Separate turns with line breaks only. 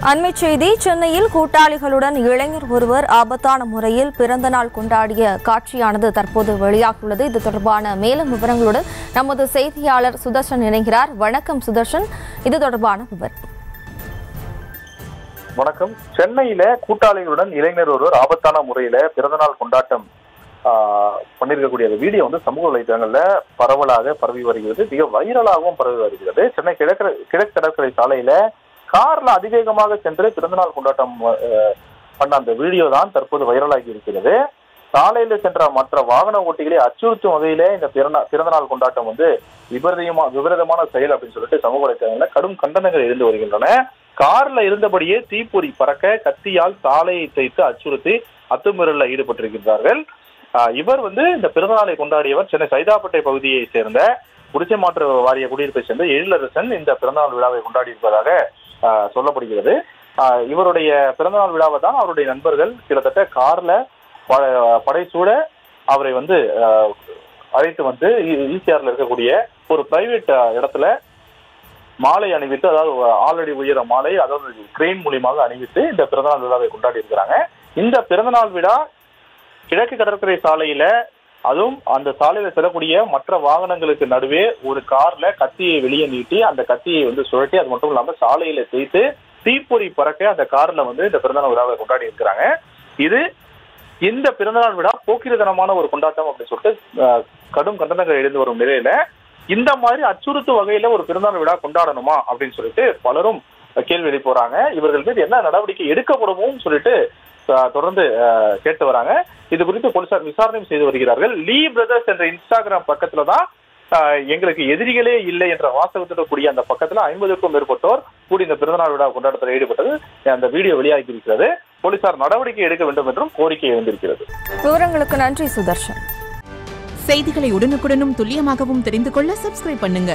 அண்மை செய்தி சென்னையில் கூட்டாளிகளுடன் இளைஞர் ஒருவர் ஆபத்தான முறையில் பிறந்த நாள் கொண்டாடிய காட்சியானது தற்போது வெளியாகியுள்ளது. இது தொடர்பான மேலும் விவரங்களுடன் நமது செய்தியாளர் சுதர்ஷன் இணைகிறார். வணக்கம் சுதர்ஷன். இது தொடர்பான விவரம்.
வணக்கம். சென்னையில கூட்டாளிகளுடன் இளைஞர் ஒருவர் ஆபத்தான முறையில பிறந்தநாள் கொண்டாட்டம் ஆஹ், பண்ணியிருக்கக்கூடிய அந்த வீடியோ வந்து சமூக வலைதளங்கள்ல பரவலாக பரவி வருகிறது. மிக வைரலாகவும் பரவி வருகிறது. சென்னை கிழக்கு கிழக்கு கடற்கரை சாலையில கார்ல அதிவேகமாக சென்று பிறந்தநாள் கொண்டாட்டம் பண்ண அந்த வீடியோ தான் தற்போது வைரலாகி இருக்கிறது. சாலையில சென்ற மற்ற வாகன ஓட்டிகளை அச்சுறுத்தும் வகையிலே இந்த பிறந்தநாள் கொண்டாட்டம் வந்து விபரீதமா விபரீதமான செயல் அப்படின்னு சொல்லிட்டு சமூக வலைதளங்கள்ல கடும் கண்டனங்கள் இருந்து வருகின்றன. கார்ல இருந்தபடியே தீப்பொறி பறக்க கத்தியால் சாலையை தைத்து அச்சுறுத்தி அத்துமீறல ஈடுபட்டிருக்கின்றார்கள். இவர் வந்து இந்த பிறந்தநாளை கொண்டாடியவர் சென்னை சைதாப்பேட்டை பகுதியை சேர்ந்த குடிசை மாற்று வாரிய குடியிருப்பை சேர்ந்த எழிலரசன் இந்த பிறந்தநாள் விழாவை கொண்டாடி இருப்பதாக சொல்லப்படுகிறது. இவருடைய பிறந்தநாள் விழாவை தான் அவருடைய நண்பர்கள் கிட்டத்தட்ட கார்ல படைசூட அவரை வந்து அழைத்து வந்து ஈசிஆர்ல இருக்கக்கூடிய ஒரு பிரைவேட் இடத்துல மாலை அணிவித்து அதாவது ஆல்ரெடி உயர மாலை அதாவது கிரெயின் மூலியமாக அணிவித்து இந்த பிறந்தநாள் விழாவை கொண்டாடி இருக்கிறாங்க. இந்த பிறந்தநாள் விழா கிழக்கு கடற்கரை சாலையில அதுவும் அந்த சாலையில செல்லக்கூடிய மற்ற வாகனங்களுக்கு நடுவே ஒரு கார்ல கத்தியை வெளியே நீட்டி அந்த கத்தியை வந்து சுழட்டி அது மட்டும் இல்லாம சாலையில தேய்த்து தீப்பொறி பறக்க அந்த கார்ல வந்து இந்த பிறந்தநாள் விழாவை கொண்டாடி இருக்கிறாங்க. இது இந்த பிறந்தநாள் விழா போக்கிரதனமான ஒரு கொண்டாட்டம் அப்படின்னு சொல்லிட்டு கடும் கண்டனங்கள் எழுந்து வரும் நிலையில இந்த மாதிரி அச்சுறுத்தும் வகையில ஒரு பிறந்தநாள் விழா கொண்டாடணுமா அப்படின்னு சொல்லிட்டு பலரும் கேள்வி எழுப்பி போறாங்க. இவர்கள் மீது என்ன நடவடிக்கை எடுக்கப்படவும் சொல்லிட்டு தொடர்ந்து கேட்டு வராங்க. இது குறித்து போலீசார் விசாரணையும் செய்து வருகிறார்கள். லீ பிரதர்ஸ் என்ற இன்ஸ்டாகிராம் பக்கத்துல தான் எங்களுக்கு எதிரிகளே இல்லை என்ற வாசகத்துடன் கூடிய அந்த பக்கத்துல ஐம்பதுக்கும் மேற்பட்டோர் கூடி இந்த பிறந்தநாள் விழா கொண்டாட்டத்தில் ஈடுபட்டது. அந்த வீடியோ வெளியாகி இருக்கிறது போலீசார் நடவடிக்கை எடுக்க வேண்டும் என்றும் கோரிக்கை எழுந்திருக்கிறது.
விவரங்களுக்கு நன்றி சுதர்ஷன்.
செய்திகளை உடனுக்குடனும் துல்லியமாகவும் தெரிந்து கொள்ள சப்ஸ்கிரைப் பண்ணுங்க.